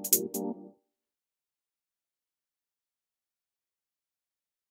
Música